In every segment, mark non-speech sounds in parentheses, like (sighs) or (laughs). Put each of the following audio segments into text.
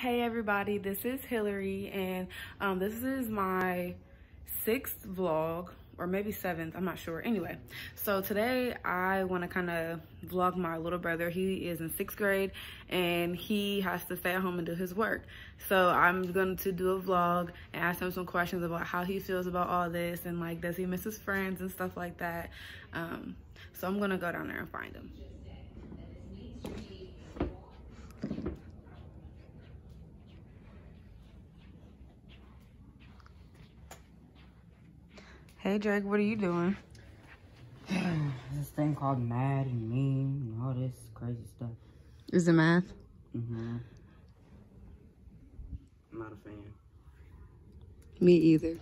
Hey everybody, this is Hilary and um, this is my sixth vlog or maybe seventh, I'm not sure. Anyway, so today I want to kind of vlog my little brother. He is in sixth grade and he has to stay at home and do his work. So I'm going to do a vlog and ask him some questions about how he feels about all this and like does he miss his friends and stuff like that. Um, so I'm going to go down there and find him. Hey Drake, what are you doing? (sighs) this thing called Mad and Meme and all this crazy stuff. Is it math? Mm-hmm. I'm not a fan. Me either.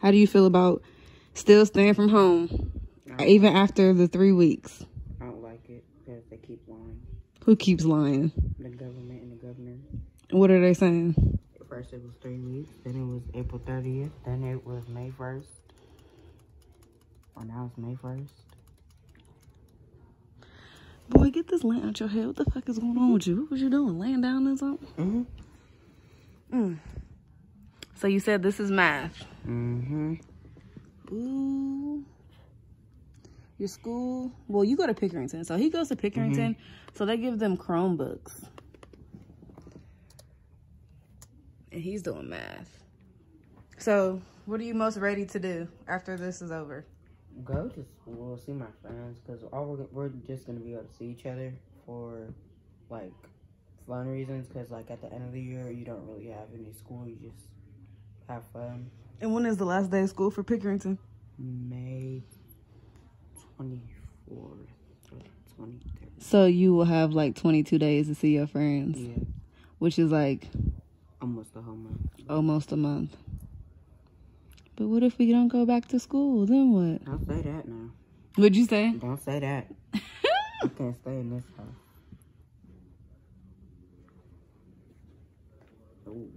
How do you feel about still staying from home, even after the three weeks? I don't like it because they keep lying. Who keeps lying? The government and the governor. What are they saying? First it was three weeks, then it was April 30th, then it was May 1st. Or now it's May 1st. Boy, get this lamp out your head. What the fuck is going on with you? What was you doing? Laying down or something? Mm-hmm. Mm. So you said this is math. Mm-hmm. Ooh. Your school? Well, you go to Pickerington. So he goes to Pickerington. Mm-hmm. So they give them Chromebooks. And he's doing math. So, what are you most ready to do after this is over? Go to school, see my friends, because all we're, we're just going to be able to see each other for, like, fun reasons, because, like, at the end of the year, you don't really have any school, you just have fun. And when is the last day of school for Pickerington? May 24th or 23rd. So you will have, like, 22 days to see your friends? Yeah. Which is, like, Almost a whole month. Almost a month. But what if we don't go back to school? Then what? Don't say that now. What'd you say? Don't say that. (laughs) I can't stay in this house. Ooh.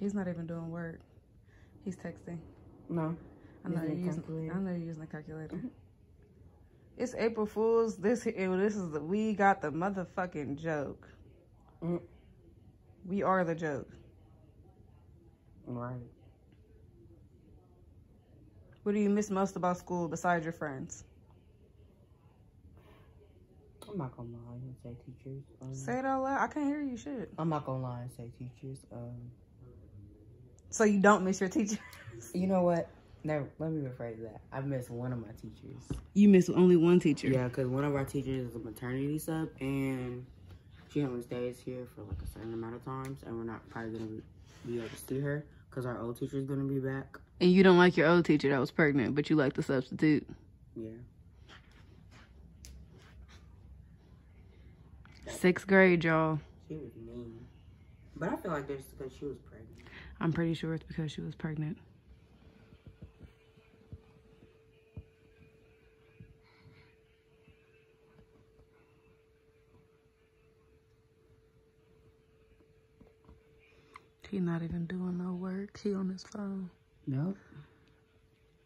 He's not even doing work. He's texting. No. I know you're using. I know you're using a calculator. It's April Fool's. This this is the we got the motherfucking joke. Mm. We are the joke. Right. What do you miss most about school besides your friends? I'm not gonna lie and say teachers. Um, say it out loud. I can't hear you. Shit. I'm not gonna lie and say teachers. Um. So you don't miss your teachers? You know what? Never, let me rephrase that. I missed one of my teachers. You missed only one teacher? Yeah, because one of our teachers is a maternity sub, and she only stays here for like a certain amount of times, and we're not probably going to be able to see her because our old teacher is going to be back. And you don't like your old teacher that was pregnant, but you like the substitute? Yeah. Sixth grade, y'all. She was mean. But I feel like that's because she was pregnant. I'm pretty sure it's because she was pregnant. He not even doing no work. He on his phone. Nope.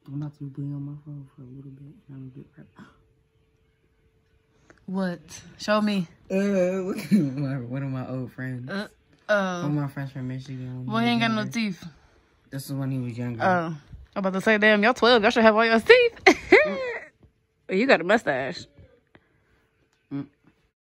I'm about to be on my phone for a little bit. And I'm gonna get right. What? Show me. Uh, one of my old friends. Uh, uh, one of my friends from Michigan. Well, he ain't got no teeth. This is when he was younger. Oh. I'm about to say, damn, y'all 12. Y'all should have all your teeth. (laughs) you got a mustache.